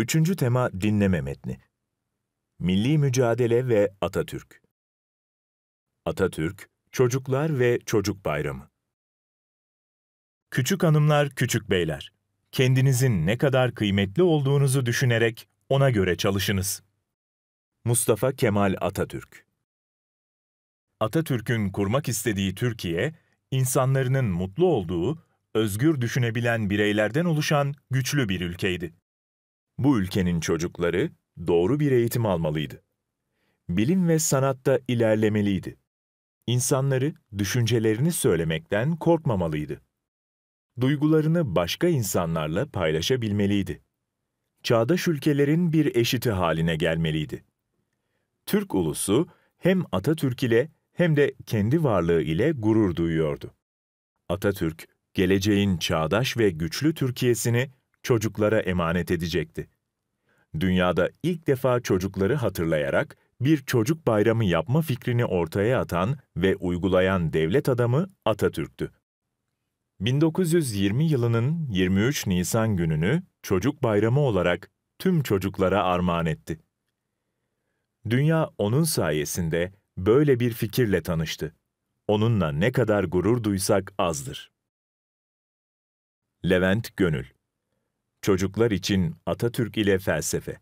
Üçüncü tema dinleme metni. Milli mücadele ve Atatürk. Atatürk, Çocuklar ve Çocuk Bayramı. Küçük hanımlar, küçük beyler, kendinizin ne kadar kıymetli olduğunuzu düşünerek ona göre çalışınız. Mustafa Kemal Atatürk Atatürk'ün kurmak istediği Türkiye, insanların mutlu olduğu, özgür düşünebilen bireylerden oluşan güçlü bir ülkeydi. Bu ülkenin çocukları doğru bir eğitim almalıydı. Bilim ve sanatta ilerlemeliydi. İnsanları düşüncelerini söylemekten korkmamalıydı. Duygularını başka insanlarla paylaşabilmeliydi. Çağdaş ülkelerin bir eşiti haline gelmeliydi. Türk ulusu hem Atatürk ile hem de kendi varlığı ile gurur duyuyordu. Atatürk, geleceğin çağdaş ve güçlü Türkiye'sini çocuklara emanet edecekti. Dünyada ilk defa çocukları hatırlayarak bir çocuk bayramı yapma fikrini ortaya atan ve uygulayan devlet adamı Atatürk'tü. 1920 yılının 23 Nisan gününü çocuk bayramı olarak tüm çocuklara armağan etti. Dünya onun sayesinde böyle bir fikirle tanıştı. Onunla ne kadar gurur duysak azdır. Levent Gönül Çocuklar için Atatürk ile felsefe